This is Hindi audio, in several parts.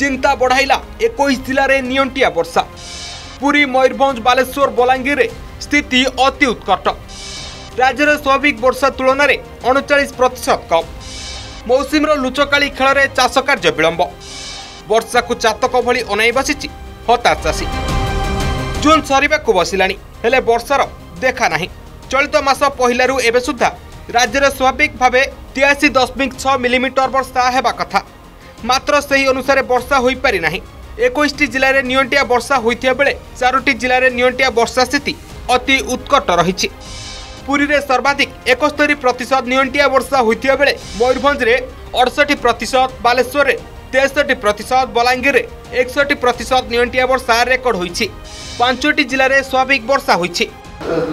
চিন্তা বড়াইলা একইশ জেলার নিয়ন্টিয়া বর্ষা পুরী ময়ূরভঞ্জ বালেশ্বর বলাঙ্গীরে স্থিতি অতি উৎকট রাজ্যের স্বাভাবিক বর্ষা তুলনায় অণচাশ প্রতিশত কম মৌসুমীর লুচকাড়ি খেলরে চাষ কার্য বিলম্ব বর্ষাকু চাতক ভি অনাই বাসিছি হতাশ চাষী জুন সরিবাকু বসিলানি হলে বর্ষার দেখা না চলিত মাস পহিলার এবে সুদ্ধা রাজ্যের স্বাভাবিক ভাবে তিরাশি দশমিক ছ মিলিমিটর বর্ষা হওয়া কথা মাত্র সেই অনুসারে বর্ষা হয়ে পারি না একুশটি জেলায় নিয়ন্টিয়া বর্ষা হয়ে বেড়ে চারোটি জেলার নিয়ন্টিয়া বর্ষা স্থিতি অতি উৎকট রয়েছে পুরীর সর্বাধিক একস্তরি প্রতিশত নিয়ন্টিয়া বর্ষা হয়ে বেড়ে ময়ূরভঞ্জে অড়ষটি প্রতিশত বালেশ্বরের তেষট্টি প্রতিশত বলাঙ্গীরে একষট্টি প্রতিশত নিয়ন্টিয়া বর্ষা রেকর্ড হয়েছে পাঁচটি জেলার স্বাভাবিক বর্ষা হয়েছে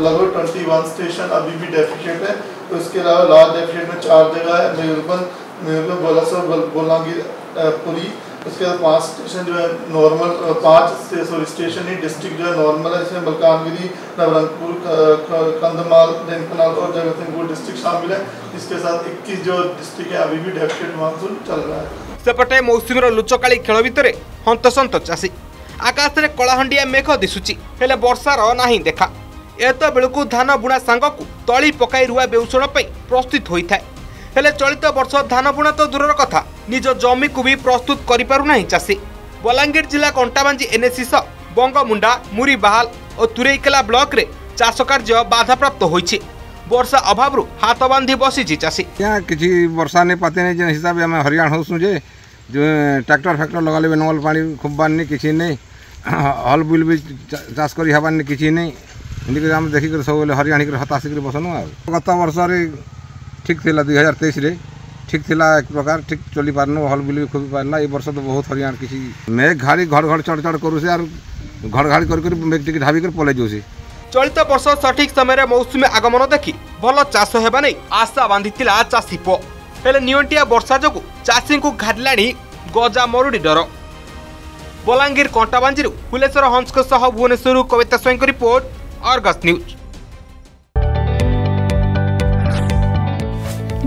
लगभग ट्वेंटी वन स्टेशन अभी भी डेफिशिएट है उसके अलावा लॉ डेफिशिएट में चार जगह है मेलबर्न बोला सर बोलांगी पूरी उसके बाद पाँच स्टेशन जो है नॉर्मल पाँच सॉरी स्टेशन ही डिस्ट्रिक्ट जो है नॉर्मल है इसमें बलकानगिरी नवरंगपुर कंधमाल डेनकनाल और जगत सिंहपुर डिस्ट्रिक्ट शामिल है इसके साथ 21 जो डिस्ट्रिक्ट है अभी भी डेफिशिट मानसून चल रहा है सेपटे मौसुमीर लुचकाली खेल भितर हंतसंत चाषी आकाश में ଆକାଶରେ କଳାହଣ୍ଡିଆ ମେଘ ଦିଶୁଛି ହେଲେ ବର୍ଷାର ନାହିଁ ଦେଖା ଏତେବେଳକୁ ଧାନ ବୁଣା ସାଙ୍ଗକୁ तली ପକାଇ रुआ ବେଉଷଣ प्रस्तुत होता है हेले चलित बर्ष धानबुणा तो दूर कथ निज जमी को भी प्रस्तुत करना बलांगीर जिला कंटाबाजी एनएसिस बंगमुंडा मुरी बाहाल और तुरैकेला ब्लक चाष कार्य बाधाप्राप्त हो बर्षा अभाव हाथ बांधि बसी चाषी किसी वर्षा नहीं पाते नहीं हिसाब से हरियाण हूँ जो ट्रैक्टर फैक्टर लगाले भी नंगल पानी खूब बाननी नहीं किसी नहीं हल बुल भी चाष कर हबानी किसी नहीं देखिक सब हरियाणी हताश कर बसनु गत वर्ष ଠିକ୍ ଥିଲା ଦୁଇ ହଜାର ତେଇଶରେ ଠିକ୍ ଥିଲା ଏକ ପ୍ରକାର ଠିକ୍ ଚଲିପାରନୁ ହଲ୍ ବୁଲି ବି ଖୋବି ପାରନା ଏ ବର୍ଷ ତ ବହୁତ ହରିଆଣ କିଛି ମେଘ୍ ଘାଡ଼ି ଘଡ଼ ଘଡ଼ ଚଡ଼ ଚଡ଼ କରୁଛେ ଆର୍ ଘଡ଼ ଘାଡ଼ି କରି କରି ମେଘ ଟିକେ ଢାବିକରି ପଲେଇ ଯାଉଛେ ଚଳିତ ବର୍ଷ ସଠିକ୍ ସମୟରେ ମୌସୁମୀ ଆଗମନ ଦେଖି ଭଲ ଚାଷ ହେବା ନେଇ ଆଶା ବାନ୍ଧିଥିଲା ଚାଷୀ ପୁଅ ହେଲେ ନିଅଣ୍ଟିଆ ବର୍ଷା ଯୋଗୁଁ ଚାଷୀଙ୍କୁ ଘାରିଲାଣି ଗଜା ମରୁଡ଼ି ଡର ବଲାଙ୍ଗୀର କଣ୍ଟାବାଞ୍ଜିରୁ କୁଲେଶ୍ୱର ହଂସଙ୍କ ସହ ଭୁବନେଶ୍ୱରରୁ କବିତା ସ୍ୱାଇଁଙ୍କ ରିପୋର୍ଟ ଅର୍ଗସ୍ ନ୍ୟୁଜ୍